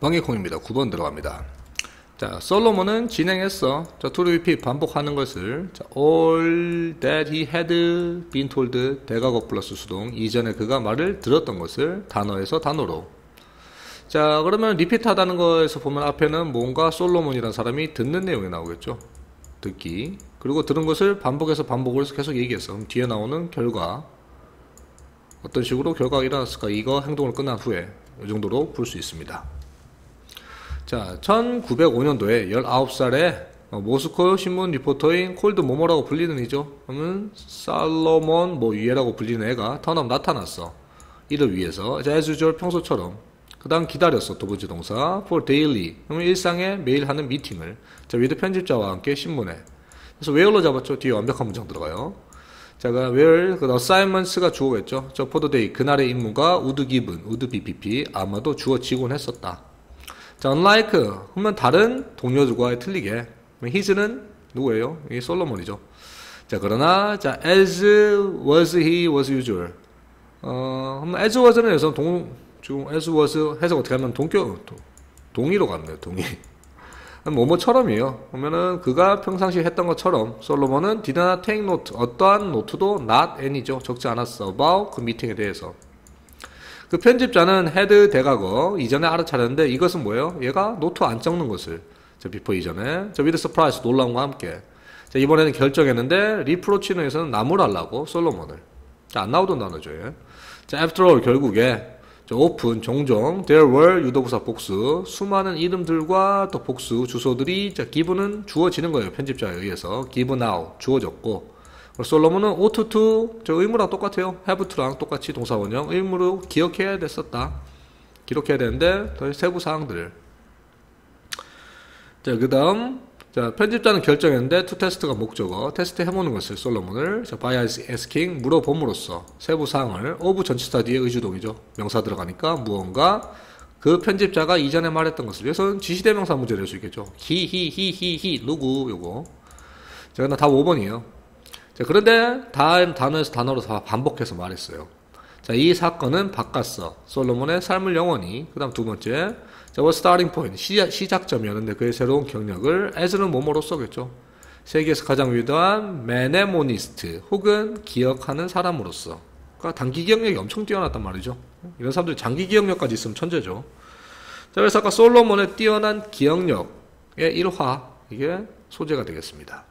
방해콩입니다. 9번 들어갑니다. 자, 솔로몬은 진행했어. 자, repeat 반복하는 것을 자, all that he had been told 대가고 플러스 수동 이전에 그가 말을 들었던 것을 단어에서 단어로 자, 그러면 리피트 하다는 거에서 보면 앞에는 뭔가 솔로몬이라는 사람이 듣는 내용이 나오겠죠. 듣기. 그리고 들은 것을 반복해서 반복을 해서 계속 얘기했어. 그럼 뒤에 나오는 결과. 어떤 식으로 결과가 일어났을까? 이거 행동을 끝난 후에. 이 정도로 볼 수 있습니다. 자, 1905년도에 19살에 모스코 신문 리포터인 콜드 모모라고 불리는 이죠. 그러면 살로몬 뭐 위에라고 불리는 애가 턴업 나타났어. 이를 위해서 자, as usual 평소처럼 그 다음 기다렸어. 두 번째 동사 for daily 그러면 일상에 매일 하는 미팅을 자, 위드 편집자와 함께 신문에 그래서 where로 잡았죠. 뒤에 완벽한 문장 들어가요. 자, 그 where 그 assignments가 주어겠죠. 저 for the day 그날의 임무가 would given, would bpp 아마도 주어지곤 했었다. 자, unlike 그러면 다른 동료들과의 틀리게 his는 누구예요? 이 솔로몬이죠. 자, 그러나 자, as was he was usual. 어, as was는 여기서 동 지금 as was 해석 어떻게 하면 동격 동의로 갔네요. 동의. 뭐뭐처럼이에요. 그러면은 그가 평상시 했던 것처럼 솔로몬은 did not take note 어떠한 노트도 not any죠. 적지 않았어. about 그 미팅에 대해서. 그 편집자는 헤드 대각어 이전에 알아차렸는데 이것은 뭐예요? 얘가 노트 안 적는 것을 저 비포 이전에 저 위드 서프라이즈 놀라움과 함께 자, 이번에는 결정했는데 리프로치노에서는 나무랄라고 솔로몬을 자, 안 나오던 단어죠. 얘. 자, after all 결국에 자, 오픈 종종 there were 유도부사 복수 수많은 이름들과 또 복수 주소들이 자, 기분은 주어지는 거예요. 편집자에 의해서 given out 주어졌고 솔로몬은 to 저 의무랑 똑같아요. to랑 똑같이 동사원형 의무로 기억해야 됐었다. 기록해야 되는데 더 세부 사항들. 자, 그다음 자, 편집자는 결정했는데 to 테스트가 목적어, 테스트 해보는 것을 솔로몬을 자, by asking 물어봄으로써 세부 사항을 of 전치사 뒤에 의주동이죠. 명사 들어가니까 무언가 그 편집자가 이전에 말했던 것을 위해서는 지시대명사 문제 될수 있겠죠. 히, 히, 히, 히, 히, 누구, 요거. 자, 그다 5번이에요. 자, 그런데 다음 단어에서 단어로 다 반복해서 말했어요. 자, 이 사건은 바꿨어. 솔로몬의 삶을 영원히. 그 다음 두 번째. 자, was starting point. 시작, 시작점이었는데 그의 새로운 경력을 as는 뭐뭐로 써겠죠. 세계에서 가장 위대한 메네모니스트 혹은 기억하는 사람으로서. 그러니까 단기 기억력이 엄청 뛰어났단 말이죠. 이런 사람들이 장기 기억력까지 있으면 천재죠. 자, 그래서 아까 솔로몬의 뛰어난 기억력의 일화. 이게 소재가 되겠습니다.